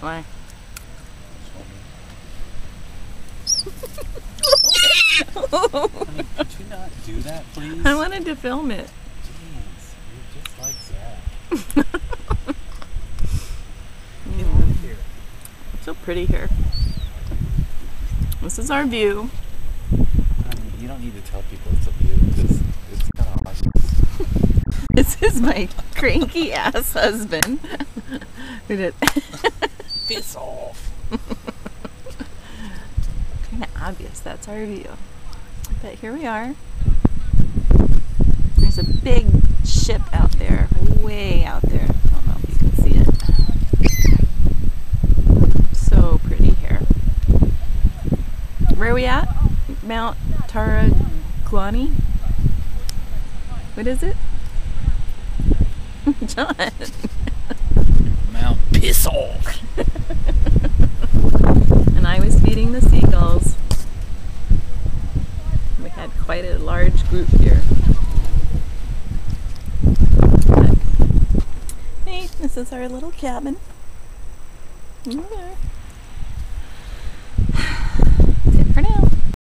Why? Honey, could you not do that, please? I wanted to film it. Jeez, you're just like Zach. Get Yeah. over here. It's so pretty here. This is our view. Honey, you don't need to tell people it's a view it's kind of obvious. This is my cranky ass husband. We did Piss off. kind of obvious. That's our view. But here we are. There's a big ship out there, way out there. I don't know if you can see it. So pretty here. Where are we at? Mount Tarakwani? What is it? John. Mount piss off. Quite a large group here. Hey, this is our little cabin. Okay.